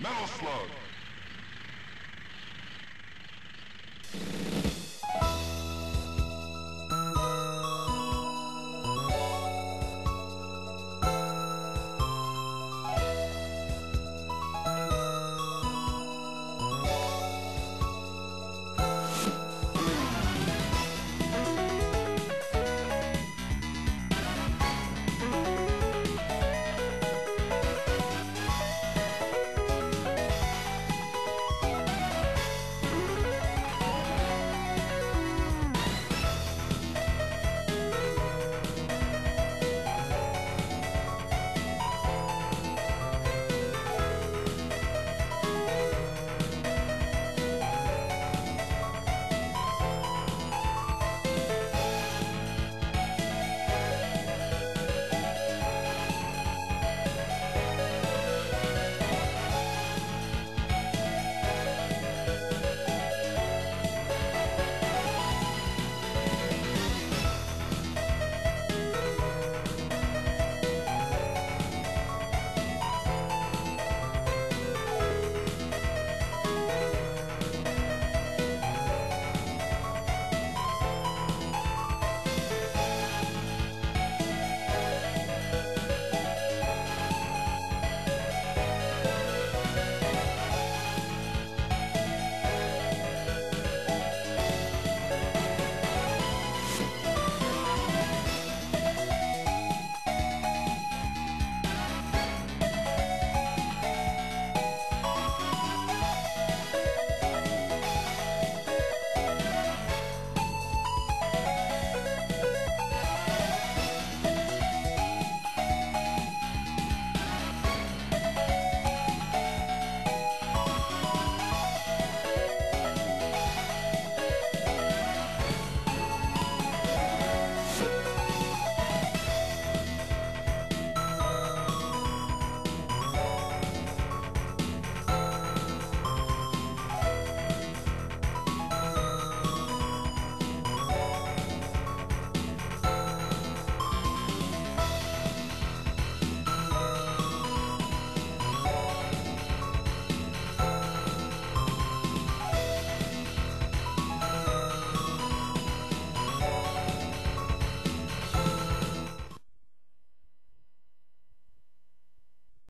Metal Slug.